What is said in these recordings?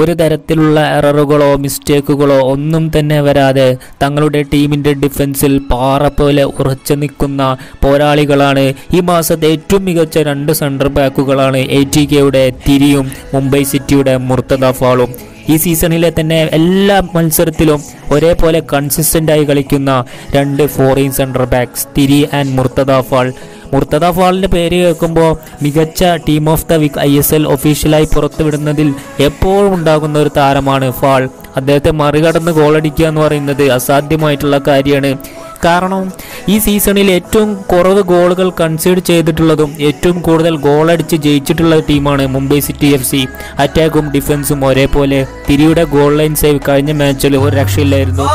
ഒരു തരത്തിലുള്ള എററുകളോ മിസ്റ്റേക്കുകളോ ഒന്നും തന്നെ വരാതെ തങ്ങളുടെ ടീമിന്റെ ഡിഫൻസിൽ പാറ പോലെ ഉറച്ചു നിൽക്കുന്ന പോരാളികളാണ്. ഈ മാസത്തെ ഏറ്റവും മികച്ച രണ്ട് സെന്റർ ബാക്കുകളാണ് എ ടി കെയുടെ തിരിയും മുംബൈ സിറ്റിയുടെ മുർത്തദ ഫാളും. ഈ സീസണിലെ തന്നെ എല്ലാ മത്സരത്തിലും ഒരേപോലെ കൺസിസ്റ്റന്റായി കളിക്കുന്ന രണ്ട് foreign center backs Tiri and Mourtada Fall. Mourtada ഫാളിന്റെ പേര് കേൾക്കുമ്പോൾ മികച്ച team of the week I S L ഒഫീഷ്യലായി പുറത്തുവിടുന്നതിൽ എപ്പോഴും ഉണ്ടാകുന്ന ഒരു താരമാണ് ഫാൾ. അദ്ദേഹത്തെ മറികടന്ന് ഗോളടിക്കുക എന്ന് പറയുന്നത് അസാധ്യമായിട്ടുള്ള കാര്യമാണ്. കാരണം ഈ സീസണിൽ ഏറ്റവും കുറവ് ഗോളുകൾ കൺസീഡ് ചെയ്തിട്ടുള്ളതും ഏറ്റവും കൂടുതൽ ഗോളടിച്ച് ജയിച്ചിട്ടുള്ള ടീമാണ് മുംബൈ സിറ്റി എഫ് സി അറ്റാക്കും ഡിഫൻസും ഒരേപോലെ. തിരിയുടെ ഗോൾ ലൈൻ സേവ് കഴിഞ്ഞ മാച്ചിൽ ഒരു രക്ഷയില്ലായിരുന്നു.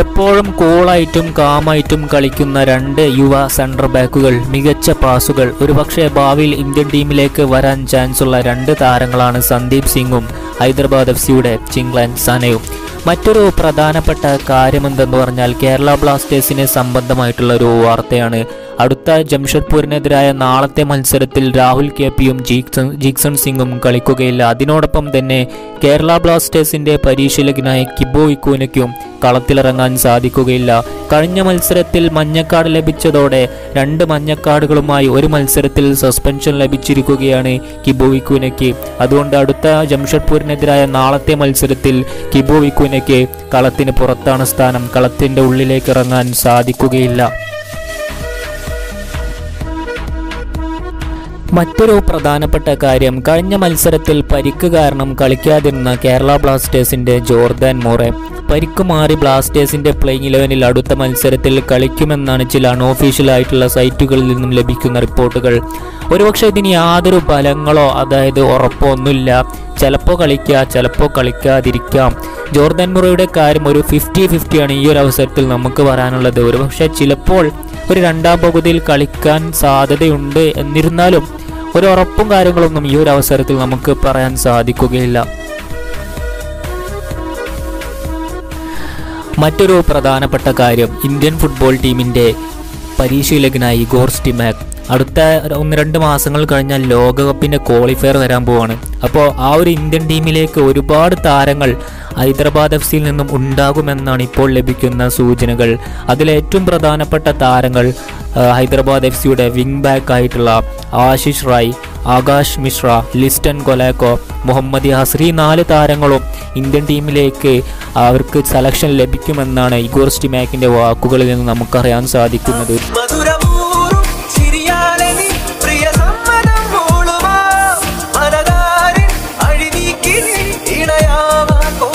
എപ്പോഴും കൂളായിട്ടും കാമായിട്ടും കളിക്കുന്ന രണ്ട് യുവ സെൻട്രൽ ബാക്കുകൾ മികച്ച പാസുകൾ ഒരുപക്ഷെ ഭാവിയിൽ ഇന്ത്യൻ ടീമിലേക്ക് വരാൻ ചാൻസുള്ള രണ്ട് താരങ്ങളാണ് സന്ദീപ് സിംഗും ഹൈദരാബാദ് എഫ് സിയുടെ ചിങ്ലാൻ സനയും. മറ്റൊരു പ്രധാനപ്പെട്ട കാര്യമെന്തെന്ന് പറഞ്ഞാൽ കേരള ബ്ലാസ്റ്റേഴ്സിനെ സംബന്ധമായിട്ടുള്ള ഒരു വാർത്തയാണ്. അടുത്ത ജംഷഡ്പൂരിനെതിരായ നാളത്തെ മത്സരത്തിൽ രാഹുൽ കെ പിയും ജീക്സൺ ജീക്സൺ സിംഗും കളിക്കുകയില്ല. അതിനോടൊപ്പം തന്നെ കേരള ബ്ലാസ്റ്റേഴ്സിന്റെ പരിശീലകനായ കിബോ ഇക്കൂനയ്ക്കും കളത്തിലിറങ്ങാൻ സാധിക്കുകയില്ല. കഴിഞ്ഞ മത്സരത്തിൽ മഞ്ഞക്കാട് ലഭിച്ചതോടെ രണ്ട് മഞ്ഞക്കാടുകളുമായി ഒരു മത്സരത്തിൽ സസ്പെൻഷൻ ലഭിച്ചിരിക്കുകയാണ് കിബോ ഇക്കൂനയ്ക്ക് അതുകൊണ്ട് അടുത്ത ജംഷഡ്പൂരിനെതിരായ നാളത്തെ മത്സരത്തിൽ കിബോ ഇക്കൂനയ്ക്ക് കളത്തിന് പുറത്താണ് സ്ഥാനം. കളത്തിന്റെ ഉള്ളിലേക്ക് ഇറങ്ങാൻ സാധിക്കുകയില്ല. മറ്റൊരു പ്രധാനപ്പെട്ട കാര്യം കഴിഞ്ഞ മത്സരത്തിൽ പരിക്ക് കാരണം കളിക്കാതിരുന്ന കേരള ബ്ലാസ്റ്റേഴ്സിന്റെ ജോർദാൻ മോറെ. പരിക്ക് മാറി ബ്ലാസ്റ്റേഴ്സിന്റെ പ്ലേയിങ് ഇലവനിൽ അടുത്ത മത്സരത്തിൽ കളിക്കുമെന്നാണ് ചില അൺഒഫീഷ്യൽ ആയിട്ടുള്ള സൈറ്റുകളിൽ നിന്നും ലഭിക്കുന്ന റിപ്പോർട്ടുകൾ. ഒരുപക്ഷെ ഇതിന് യാതൊരു ഫലങ്ങളോ അതായത് ഉറപ്പോ ഒന്നുമില്ല. ചിലപ്പോൾ കളിക്കുക ചിലപ്പോൾ കളിക്കാതിരിക്കാം. ജോർദാൻ മുറയുടെ കാര്യം ഒരു ഫിഫ്റ്റി ഫിഫ്റ്റിയാണ് ഈ ഒരു അവസരത്തിൽ നമുക്ക് പറയാനുള്ളത്. ഒരുപക്ഷെ ചിലപ്പോൾ ഒരു രണ്ടാം പകുതിയിൽ കളിക്കാൻ സാധ്യതയുണ്ട് എന്നിരുന്നാലും ഒരു ഉറപ്പും കാര്യങ്ങളൊന്നും ഈ ഒരു അവസരത്തിൽ നമുക്ക് പറയാൻ സാധിക്കുകയില്ല. മറ്റൊരു പ്രധാനപ്പെട്ട കാര്യം ഇന്ത്യൻ ഫുട്ബോൾ ടീമിന്റെ പരിശീലകനായി ഇഗോർ സ്റ്റിമാക് അടുത്ത ഒന്ന് രണ്ട് മാസങ്ങൾ കഴിഞ്ഞാൽ ലോകകപ്പിന്റെ ക്വാളിഫയർ വരാൻ പോവാണ്. അപ്പോൾ ആ ഒരു ഇന്ത്യൻ ടീമിലേക്ക് ഒരുപാട് താരങ്ങൾ ഹൈദരാബാദ് എഫ് സിയിൽ നിന്നും ഉണ്ടാകുമെന്നാണ് ഇപ്പോൾ ലഭിക്കുന്ന സൂചനകൾ. അതിലേറ്റവും പ്രധാനപ്പെട്ട താരങ്ങൾ ഹൈദരാബാദ് എഫ് സിയുടെ വിങ് ബാക്ക് ആയിട്ടുള്ള ആശിഷ് റായ് ആകാശ് മിശ്ര ലിസ്റ്റൻ കൊലാക്കോ മുഹമ്മദ് ഹസ്രി നാല് താരങ്ങളും ഇന്ത്യൻ ടീമിലേക്ക് അവർക്ക് സെലക്ഷൻ ലഭിക്കുമെന്നാണ് ഇഗോർ സ്റ്റിമാക്കിന്റെ വാക്കുകളിൽ നിന്ന് നമുക്കറിയാൻ സാധിക്കുന്നത്. love.